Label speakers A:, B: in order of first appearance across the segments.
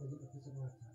A: ತೆಗಿಲಿಕ್ಕೆ ಶುರು ಮಾಡ್ತಾರೆ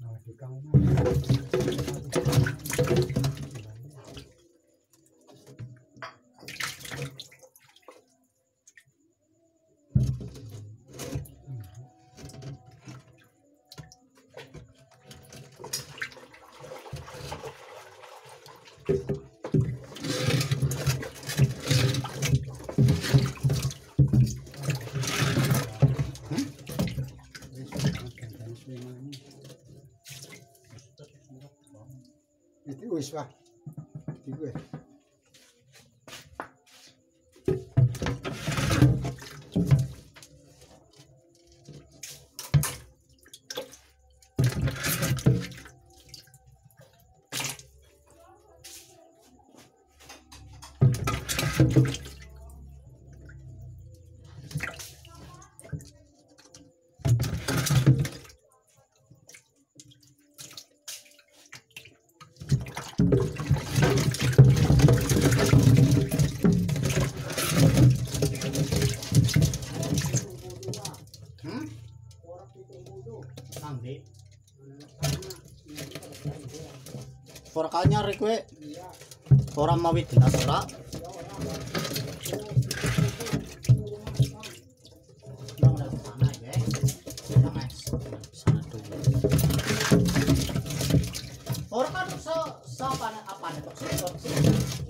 A: kedipet. Nah di kang Itu 是吧？
B: 挺贵。Forkanya rekwe. Ora mawit kita ora. Orang kan so so apa apa nih?